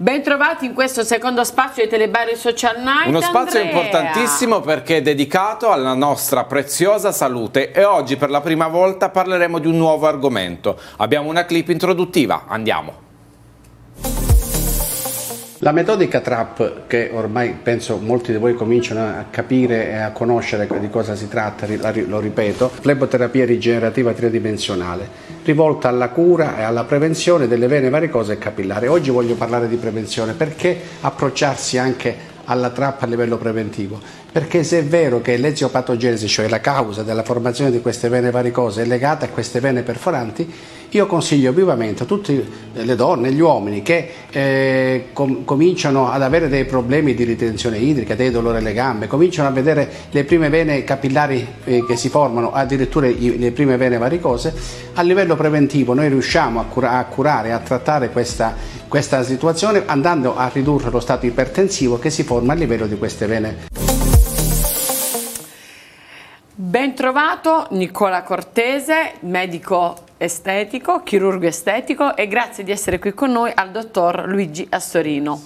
Bentrovati in questo secondo spazio di Telebari Social Night. Uno spazio Andrea. importantissimo perché è dedicato alla nostra preziosa salute e oggi per la prima volta parleremo di un nuovo argomento. Abbiamo una clip introduttiva, andiamo. La metodica TRAP, che ormai penso molti di voi cominciano a capire e a conoscere di cosa si tratta, lo ripeto, fleboterapia rigenerativa tridimensionale, rivolta alla cura e alla prevenzione delle vene varicose e capillari. Oggi voglio parlare di prevenzione perché approcciarsi anche alla trappa a livello preventivo, perché se è vero che l'eziopatogenesi, cioè la causa della formazione di queste vene varicose, è legata a queste vene perforanti, io consiglio vivamente a tutte le donne gli uomini che eh, com cominciano ad avere dei problemi di ritenzione idrica, dei dolori alle gambe, cominciano a vedere le prime vene capillari eh, che si formano, addirittura i, le prime vene varicose, a livello preventivo noi riusciamo a, cura a curare, a trattare questa, questa situazione andando a ridurre lo stato ipertensivo che si forma a livello di queste vene. Ben trovato Nicola Cortese, medico estetico, chirurgo estetico e grazie di essere qui con noi al dottor Luigi Astorino.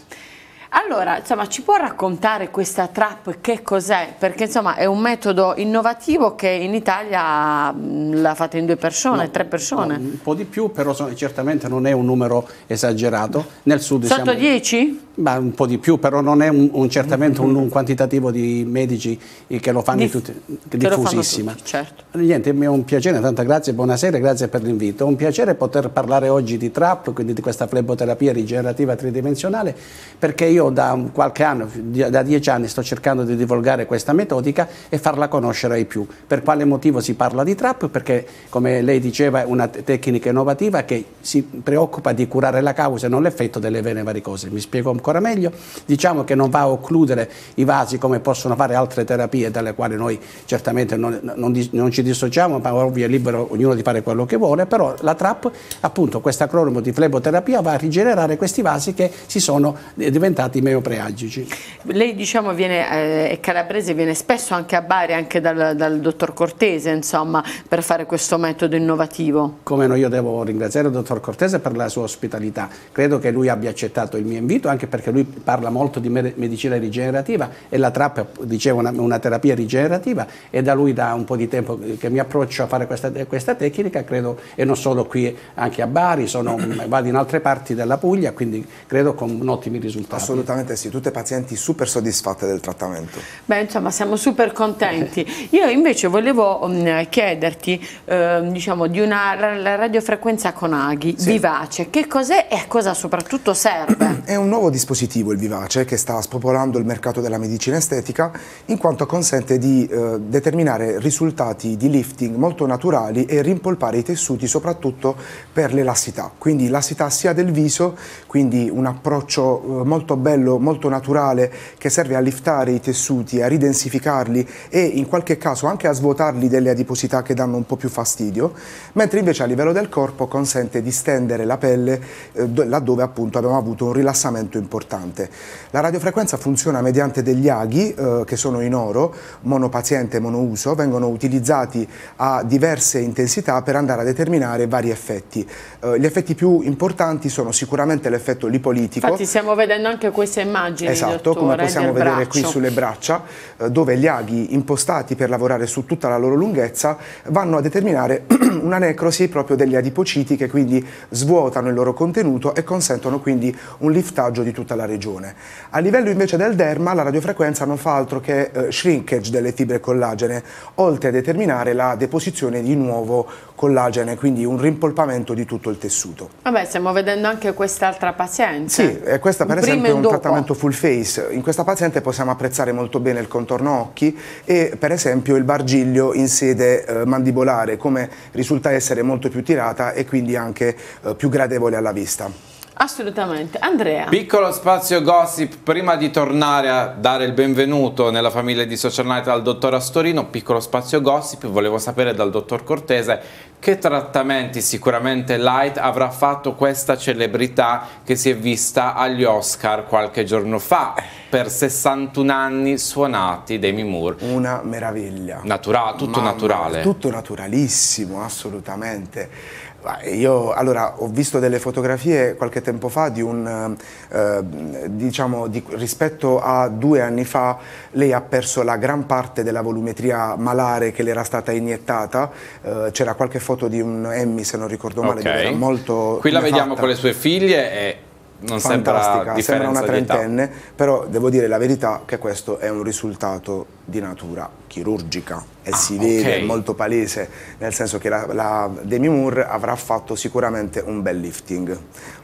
Allora, insomma, ci può raccontare questa trap che cos'è? Perché insomma è un metodo innovativo che in Italia l'ha fatta in due persone, no, tre persone. No, un po' di più, però certamente non è un numero esagerato. Nel sud Sotto 10? Ma un po' di più, però non è un, un certamente un, un, quantitativo di medici che lo fanno Dif tutti, diffusissima. Tutti, certo. Niente, è un piacere, tanta grazie, buonasera, grazie per l'invito. È un piacere poter parlare oggi di TRAP, quindi di questa fleboterapia rigenerativa tridimensionale, perché io da qualche anno, da dieci anni, sto cercando di divulgare questa metodica e farla conoscere ai più. Per quale motivo si parla di TRAP? Perché, come lei diceva, è una tecnica innovativa che si preoccupa di curare la causa e non l'effetto delle vene varicose. Mi spiego ancora meglio, diciamo che non va a occludere i vasi come possono fare altre terapie dalle quali noi certamente non, non, non ci dissociamo, ma ovvio è libero ognuno di fare quello che vuole, però la TRAP, appunto questo acronimo di fleboterapia, va a rigenerare questi vasi che si sono diventati meopreagici. Lei diciamo viene, eh, è calabrese, viene spesso anche a Bari, anche dal, dal dottor Cortese, insomma, per fare questo metodo innovativo. Come no, io devo ringraziare il dottor Cortese per la sua ospitalità, credo che lui abbia accettato il mio invito, anche perché lui parla molto di medicina rigenerativa e la TRAP diceva una, una, terapia rigenerativa e da lui da un po' di tempo che mi approccio a fare questa, questa tecnica, credo, e non solo qui, anche a Bari, sono, vado in altre parti della Puglia, quindi credo con ottimi risultati. Assolutamente sì, tutte pazienti super soddisfatte del trattamento. Beh, insomma, siamo super contenti. Io invece volevo um, chiederti, uh, diciamo, di una radiofrequenza con aghi, sì. vivace, che cos'è e a cosa soprattutto serve? È un nuovo dispositivo il Vivace che sta spopolando il mercato della medicina estetica in quanto consente di eh, determinare risultati di lifting molto naturali e rimpolpare i tessuti soprattutto per l'elassità, quindi lassità sia del viso, quindi un approccio eh, molto bello, molto naturale che serve a liftare i tessuti, a ridensificarli e in qualche caso anche a svuotarli delle adiposità che danno un po' più fastidio, mentre invece a livello del corpo consente di stendere la pelle eh, laddove appunto abbiamo avuto un rilassamento importante importante. La radiofrequenza funziona mediante degli aghi eh, che sono in oro, monopaziente e monouso, vengono utilizzati a diverse intensità per andare a determinare vari effetti. Eh, gli effetti più importanti sono sicuramente l'effetto lipolitico. Infatti stiamo vedendo anche queste immagini, Esatto, dottore, come possiamo vedere braccio. qui sulle braccia, eh, dove gli aghi impostati per lavorare su tutta la loro lunghezza vanno a determinare una necrosi proprio degli adipociti che quindi svuotano il loro contenuto e consentono quindi un liftaggio di tutta la regione. A livello invece del derma la radiofrequenza non fa altro che eh, shrinkage delle fibre collagene, oltre a determinare la deposizione di nuovo collagene, quindi un rimpolpamento di tutto il tessuto. Vabbè, stiamo vedendo anche quest'altra paziente. Sì, e questa per un esempio è un dopo. trattamento full face. In questa paziente possiamo apprezzare molto bene il contorno occhi e per esempio il bargiglio in sede eh, mandibolare, come risulta essere molto più tirata e quindi anche eh, più gradevole alla vista. Assolutamente. Andrea. Piccolo spazio gossip, prima di tornare a dare il benvenuto nella famiglia di Social Night al dottor Astorino, piccolo spazio gossip, volevo sapere dal dottor Cortese che trattamenti sicuramente light avrà fatto questa celebrità che si è vista agli Oscar qualche giorno fa per 61 anni suonati Demi Moore. Una meraviglia. Natura tutto Mamma, naturale. Tutto naturalissimo, assolutamente. Io allora, ho visto delle fotografie qualche tempo fa di un, eh, diciamo, di, rispetto a due anni fa lei ha perso la gran parte della volumetria malare che le era stata iniettata, eh, c'era qualche foto di un Emmy se non ricordo male, okay. molto... Qui la vediamo fatta. con le sue figlie e non fantastica, sembra, sembra una trentenne, però devo dire la verità che questo è un risultato di natura chirurgica e ah, si vede, okay. molto palese, nel senso che la, la Demi Moore avrà fatto sicuramente un bel lifting.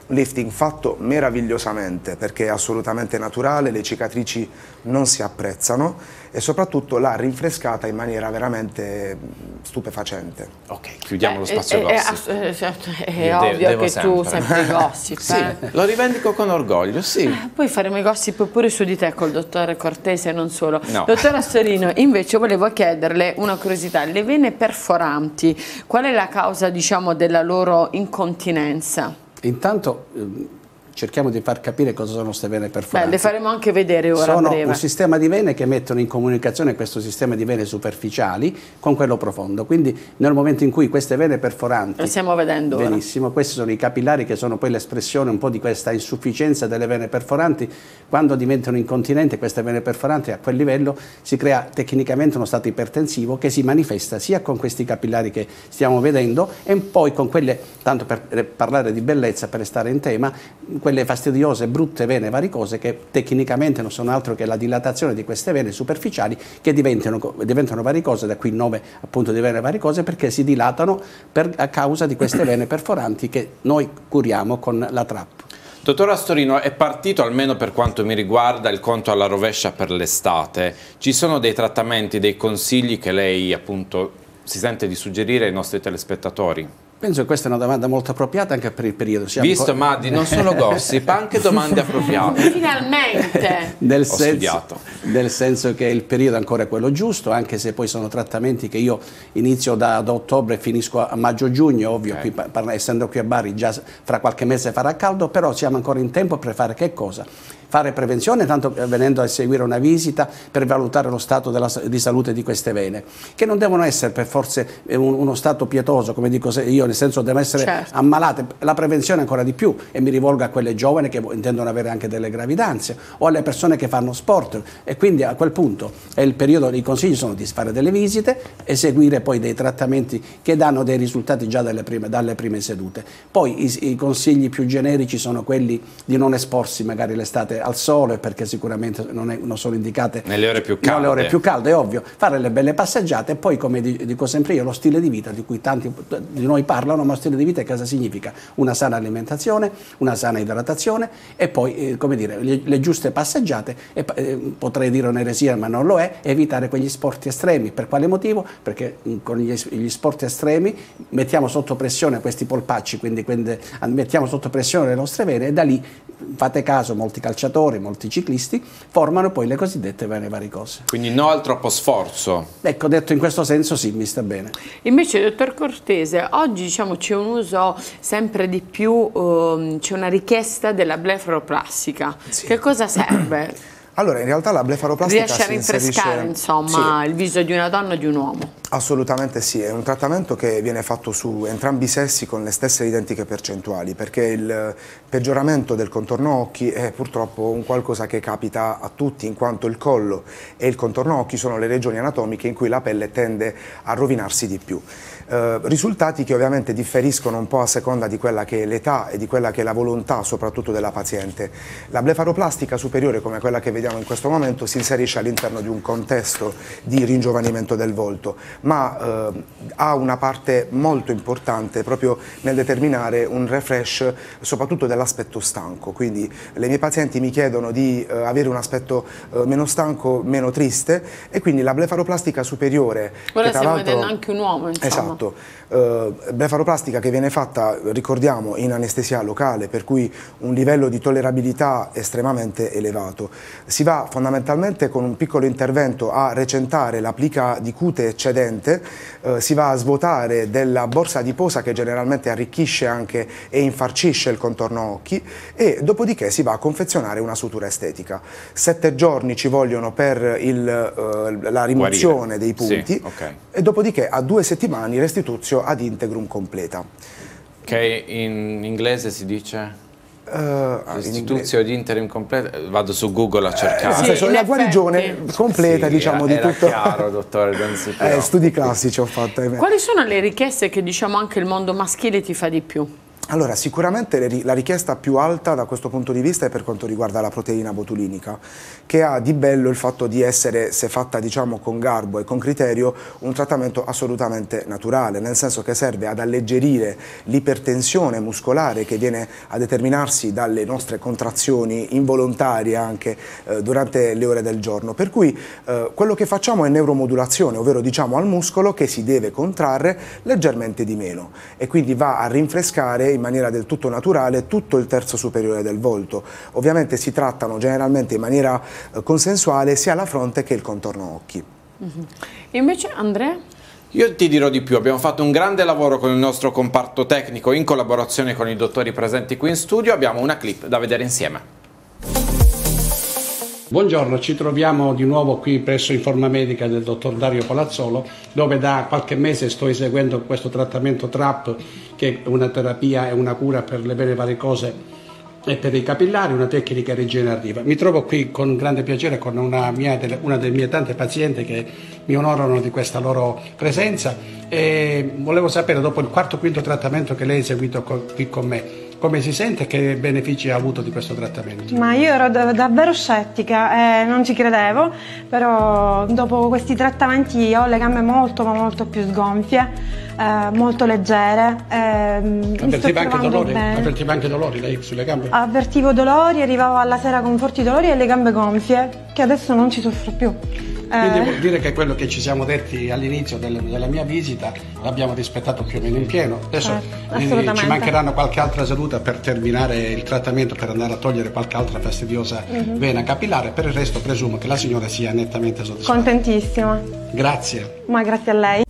Un lifting fatto meravigliosamente perché è assolutamente naturale, le cicatrici non si apprezzano e soprattutto l'ha rinfrescata in maniera veramente stupefacente. Ok, chiudiamo eh, lo spazio eh, gossip. Eh, certo, è, è, è ovvio che sempre. tu sempre gossip. sì, eh. lo rivendico con orgoglio, sì. Eh, poi faremo i gossip pure su di te col dottore Cortese e non solo. No. Dottor Astorino, invece volevo chiederle una curiosità, le vene perforanti, qual è la causa diciamo della loro incontinenza? Intanto cerchiamo di far capire cosa sono queste vene perforanti. Beh, le faremo anche vedere ora Sono un sistema di vene che mettono in comunicazione questo sistema di vene superficiali con quello profondo, quindi nel momento in cui queste vene perforanti... Le stiamo vedendo Benissimo, ora. questi sono i capillari che sono poi l'espressione un po' di questa insufficienza delle vene perforanti, quando diventano incontinenti queste vene perforanti a quel livello si crea tecnicamente uno stato ipertensivo che si manifesta sia con questi capillari che stiamo vedendo e poi con quelle, tanto per parlare di bellezza, per stare in tema, quelle fastidiose, brutte vene varicose che tecnicamente non sono altro che la dilatazione di queste vene superficiali che diventano, diventano varicose, da qui il nome appunto di vene varicose perché si dilatano per, a causa di queste vene perforanti che noi curiamo con la trappola. Dottor Astorino, è partito almeno per quanto mi riguarda il conto alla rovescia per l'estate. Ci sono dei trattamenti, dei consigli che lei appunto si sente di suggerire ai nostri telespettatori? Penso che questa è una domanda molto appropriata anche per il periodo. Siamo Visto, Maddi, non solo gossip, anche domande appropriate. Finalmente! nel, senso, nel senso che il periodo è ancora quello giusto, anche se poi sono trattamenti che io inizio da, da ottobre e finisco a maggio-giugno, ovvio, okay. qui, essendo qui a Bari già fra qualche mese farà caldo, però siamo ancora in tempo per fare che cosa? Fare prevenzione, tanto venendo a eseguire una visita per valutare lo stato della, di salute di queste vene, che non devono essere per forza eh, un, uno stato pietoso, come dico io, nel senso devono essere certo. ammalate, la prevenzione ancora di più e mi rivolgo a quelle giovani che intendono avere anche delle gravidanze o alle persone che fanno sport e quindi a quel punto è il periodo, i consigli sono di fare delle visite, eseguire poi dei trattamenti che danno dei risultati già dalle prime, dalle prime sedute. Poi i, i consigli più generici sono quelli di non esporsi magari l'estate al sole perché sicuramente non, è, non, sono indicate nelle ore più calde. Ore più calde, è ovvio, fare le belle passeggiate e poi come dico sempre io lo stile di vita di cui tanti di noi parlano, ma stile di vita cosa significa? Una sana alimentazione, una sana idratazione e poi eh, come dire, le, le, giuste passeggiate e eh, potrei dire un'eresia ma non lo è, evitare quegli sport estremi. Per quale motivo? Perché mm, con gli, gli, sport estremi mettiamo sotto pressione questi polpacci, quindi, quindi mettiamo sotto pressione le nostre vene e da lì fate caso molti calciatori, molti ciclisti formano poi le cosiddette vene varicose. Quindi no al troppo sforzo. Ecco, detto in questo senso sì, mi sta bene. Invece, dottor Cortese, oggi diciamo c'è un uso sempre di più, um, c'è una richiesta della blefaroplastica. Sì. Che cosa serve? Allora, in realtà la blefaroplastica Riesce a rinfrescare, insomma, sì. il viso di una donna o di un uomo? Assolutamente sì, è un trattamento che viene fatto su entrambi i sessi con le stesse identiche percentuali, perché il peggioramento del contorno occhi è purtroppo un qualcosa che capita a tutti, in quanto il collo e il contorno occhi sono le regioni anatomiche in cui la pelle tende a rovinarsi di più. Eh, risultati che ovviamente differiscono un po' a seconda di quella che è l'età e di quella che è la volontà soprattutto della paziente. La blefaroplastica superiore come quella che vediamo in questo momento si inserisce all'interno di un contesto di ringiovanimento del volto, ma eh, ha una parte molto importante proprio nel determinare un refresh soprattutto dell'aspetto stanco, quindi le mie pazienti mi chiedono di eh, avere un aspetto eh, meno stanco, meno triste e quindi la blefaroplastica superiore... Ora stiamo vedendo anche un uomo, insomma. Esatto, eh, blefaroplastica che viene fatta, ricordiamo, in anestesia locale, per cui un livello di tollerabilità estremamente elevato. Si va fondamentalmente con un piccolo intervento a recentare la plica di cute eccedente, eh, si va a svuotare della borsa adiposa che generalmente arricchisce anche e infarcisce il contorno occhi e dopodiché si va a confezionare una sutura estetica. Sette giorni ci vogliono per il, eh, la rimozione Guarire. dei punti sì, okay. e dopodiché a due settimane restituzio ad integrum completa. Che in inglese si dice? Uh, Istituzio di interim completa, vado su Google a cercare. Eh, sì, la guarigione completa sì, diciamo era, di tutto. Era chiaro, dottore Danzi. Eh, studi classici ho fatto. Quali sono le richieste che diciamo anche il mondo maschile ti fa di più? Allora, sicuramente la richiesta più alta da questo punto di vista è per quanto riguarda la proteina botulinica, che ha di bello il fatto di essere, se fatta diciamo con garbo e con criterio, un trattamento assolutamente naturale, nel senso che serve ad alleggerire l'ipertensione muscolare che viene a determinarsi dalle nostre contrazioni involontarie anche eh, durante le ore del giorno. Per cui eh, quello che facciamo è neuromodulazione, ovvero diciamo al muscolo che si deve contrarre leggermente di meno e quindi va a rinfrescare in maniera del tutto naturale tutto il terzo superiore del volto. Ovviamente si trattano generalmente in maniera eh, consensuale sia la fronte che il contorno occhi. -hmm. Invece Andrea? Io ti dirò di più, abbiamo fatto un grande lavoro con il nostro comparto tecnico in collaborazione con i dottori presenti qui in studio, abbiamo una clip da vedere insieme. Buongiorno, ci troviamo di nuovo qui presso Informa Medica del dottor Dario Palazzolo, dove da qualche mese sto eseguendo questo trattamento TRAP, che è una terapia e una cura per le vene varicose e per i capillari, una tecnica rigenerativa. Mi trovo qui con grande piacere con una, mia, una delle mie tante pazienti che mi onorano di questa loro presenza e volevo sapere, dopo il quarto o quinto trattamento che lei ha eseguito qui con me, come si sente e che benefici ha avuto di questo trattamento? Ma io ero davvero scettica e non ci credevo, però dopo questi trattamenti ho le gambe molto ma molto più sgonfie, eh, molto leggere. Eh, Avvertiva anche dolori? Avvertiva anche dolori lei sulle gambe? Avvertivo dolori, arrivavo alla sera con forti dolori e le gambe gonfie, che adesso non ci soffro più. Quindi vuol dire che quello che ci siamo detti all'inizio del, della mia visita l'abbiamo rispettato più o meno in pieno. Adesso certo, ci mancheranno qualche altra seduta per terminare il trattamento, per andare a togliere qualche altra fastidiosa mm -hmm. vena capillare. Per il resto presumo che la signora sia nettamente soddisfatta. Contentissima. Grazie. Ma grazie a lei.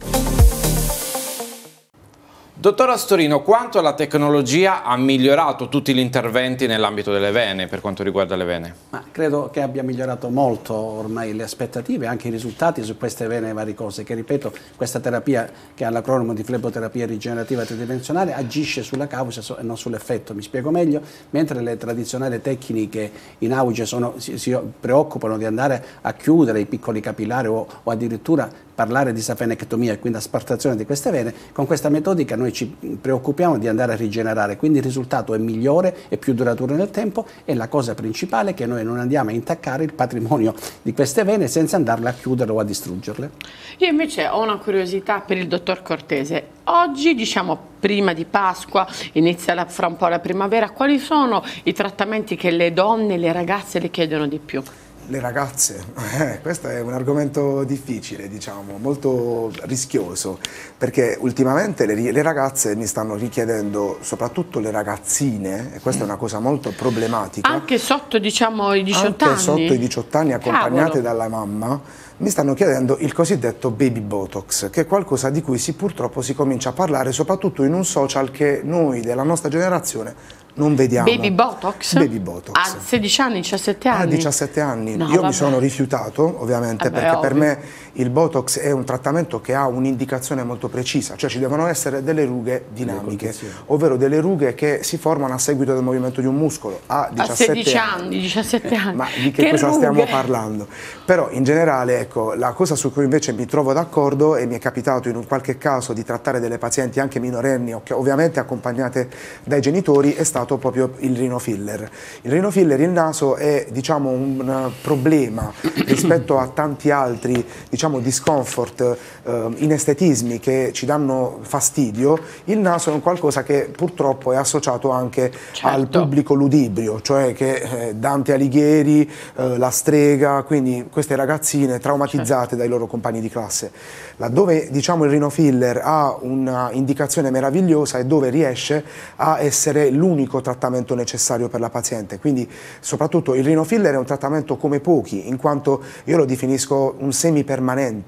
Dottor Astorino, quanto la tecnologia ha migliorato tutti gli interventi nell'ambito delle vene, per quanto riguarda le vene? Ma credo che abbia migliorato molto ormai le aspettative e anche i risultati su queste vene varicose, che ripeto, questa terapia che ha l'acronimo di fleboterapia rigenerativa tridimensionale agisce sulla causa e non sull'effetto, mi spiego meglio, mentre le tradizionali tecniche in auge sono, si, si, preoccupano di andare a chiudere i piccoli capillari o, o addirittura parlare di safenectomia e quindi aspartazione di queste vene, con questa metodica noi ci preoccupiamo di andare a rigenerare, quindi il risultato è migliore e più duraturo nel tempo e la cosa principale è che noi non andiamo a intaccare il patrimonio di queste vene senza andarle a chiudere o a distruggerle. Io invece ho una curiosità per il dottor Cortese. Oggi, diciamo, prima di Pasqua, inizia la, fra un po' la primavera, quali sono i trattamenti che le donne, le ragazze le chiedono di più? Le ragazze, eh, questo è un argomento difficile, diciamo, molto rischioso, perché ultimamente le, le, ragazze mi stanno richiedendo, soprattutto le ragazzine, e questa è una cosa molto problematica. Anche sotto diciamo, i 18 anche anni? Anche sotto i 18 anni, accompagnate Cavolo. dalla mamma, mi stanno chiedendo il cosiddetto baby botox, che è qualcosa di cui si, purtroppo si comincia a parlare, soprattutto in un social che noi della nostra generazione non vediamo. Baby Botox? Baby Botox. A 16 anni, 17 anni? A 17 anni. No, Io vabbè. mi sono rifiutato, ovviamente, vabbè, perché per me il Botox è un trattamento che ha un'indicazione molto precisa, cioè ci devono essere delle rughe dinamiche, ovvero delle rughe che si formano a seguito del movimento di un muscolo. A 17 a 16 anni, anni 17 anni. Ma di che, che cosa rughe. stiamo parlando? Però in generale, ecco, la cosa su cui invece mi trovo d'accordo e mi è capitato in un qualche caso di trattare delle pazienti anche minorenni, ovviamente accompagnate dai genitori, è stato proprio il rinofiller. Il rinofiller, il naso è diciamo, un problema rispetto a tanti altri diciamo, discomfort, eh, inestetismi che ci danno fastidio, il naso è un qualcosa che purtroppo è associato anche certo. al pubblico ludibrio, cioè che eh, Dante Alighieri, eh, la strega, quindi queste ragazzine traumatizzate certo. dai loro compagni di classe. Laddove diciamo, il rinofiller ha un'indicazione meravigliosa e dove riesce a essere l'unico trattamento necessario per la paziente. Quindi soprattutto il rinofiller è un trattamento come pochi, in quanto io lo definisco un semipermanente,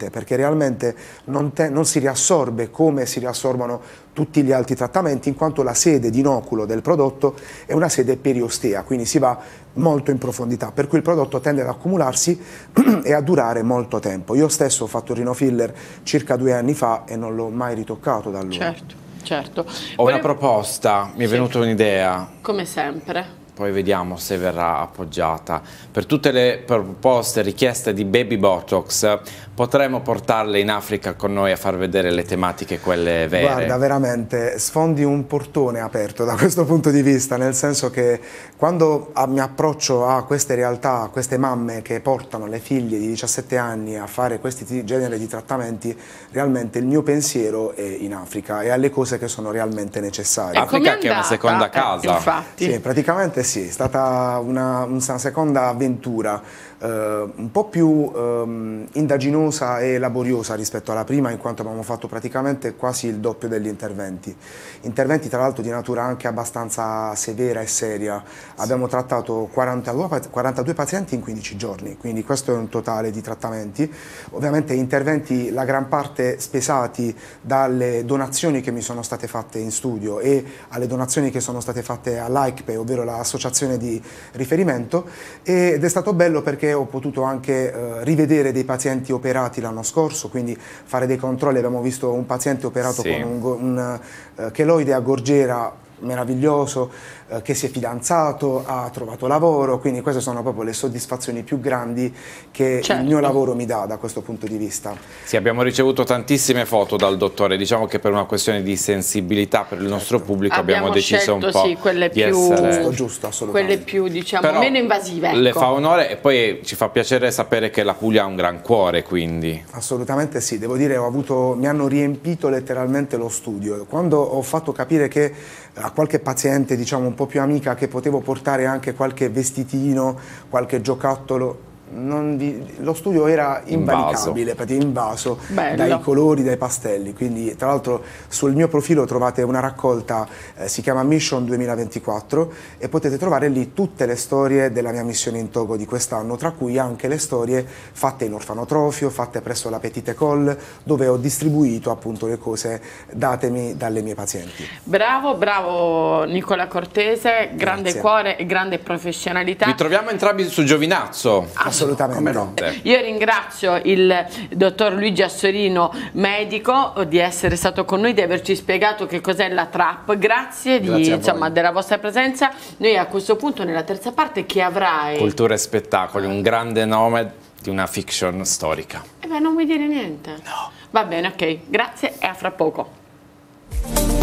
perché realmente non, te, non si riassorbe come si riassorbono tutti gli altri trattamenti, in quanto la sede di inoculo del prodotto è una sede periostea, quindi si va molto in profondità, per cui il prodotto tende ad accumularsi e a durare molto tempo. Io stesso ho fatto il rinofiller circa due anni fa e non l'ho mai ritoccato da allora. Certo. certo. Ho una proposta, mi è Sì. venuta un'idea. Come sempre. Poi vediamo se verrà appoggiata. Per tutte le proposte, richieste di baby botox, potremmo portarle in Africa con noi a far vedere le tematiche, quelle vere. Guarda, veramente sfondi un portone aperto da questo punto di vista, nel senso che quando mi approccio a queste realtà, a queste mamme che portano le figlie di 17 anni a fare questi ti- genere di trattamenti, realmente il mio pensiero è in Africa e alle cose che sono realmente necessarie. Africa com'è che è una seconda Eh, casa. infatti. Sì, praticamente sì, è stata una, una seconda avventura eh, un po' più ehm, indaginosa e laboriosa rispetto alla prima in quanto abbiamo fatto praticamente quasi il doppio degli interventi. Interventi tra l'altro di natura anche abbastanza severa e seria. Abbiamo trattato 42, pa- 42 pazienti in 15 giorni, quindi questo è un totale di trattamenti. Ovviamente interventi la gran parte spesati dalle donazioni che mi sono state fatte in studio e alle donazioni che sono state fatte all'AICPE, ovvero l'associazione di riferimento ed è stato bello perché ho potuto anche eh, rivedere dei pazienti operati l'anno scorso, quindi fare dei controlli, abbiamo visto un paziente operato Sì. con un, un eh, cheloide a gorgiera meraviglioso, eh, che si è fidanzato, ha trovato lavoro, quindi queste sono proprio le soddisfazioni più grandi che Certo. il mio lavoro mi dà da questo punto di vista. Sì, abbiamo ricevuto tantissime foto dal dottore, diciamo che per una questione di sensibilità per il nostro pubblico abbiamo, Abbiamo deciso un scelto, po' sì, quelle di più- essere... Giusto, giusto, assolutamente. Quelle più, diciamo, Però meno invasive. Ecco. Le fa onore e poi ci fa piacere sapere che la Puglia ha un gran cuore, quindi. Assolutamente sì, devo dire ho avuto, mi hanno riempito letteralmente lo studio. Quando ho fatto capire che a qualche paziente, diciamo un po' più amica, che potevo portare anche qualche vestitino, qualche giocattolo, vi- lo studio era invalicabile, praticamente invaso Bello. dai colori, dai pastelli. Quindi, tra l'altro, sul mio profilo trovate una raccolta, eh, si chiama Mission 2024, e potete trovare lì tutte le storie della mia missione in Togo di quest'anno, tra cui anche le storie fatte in orfanotrofio, fatte presso la Petite École, dove ho distribuito appunto le cose datemi dalle mie pazienti. Bravo, bravo Nicola Cortese, grande Grazie. cuore e grande professionalità. Vi troviamo entrambi su Giovinazzo. Assolutamente. Come no? Io ringrazio il dottor Luigi Assorino, medico, di essere stato con noi, di averci spiegato che cos'è la trap. Grazie, di, Grazie insomma, della vostra presenza. Noi a questo punto, nella terza parte, che avrai? Cultura e spettacoli, un grande nome di una fiction storica. Eh beh, non vuoi dire niente? No. Va bene, ok. Grazie e a fra poco.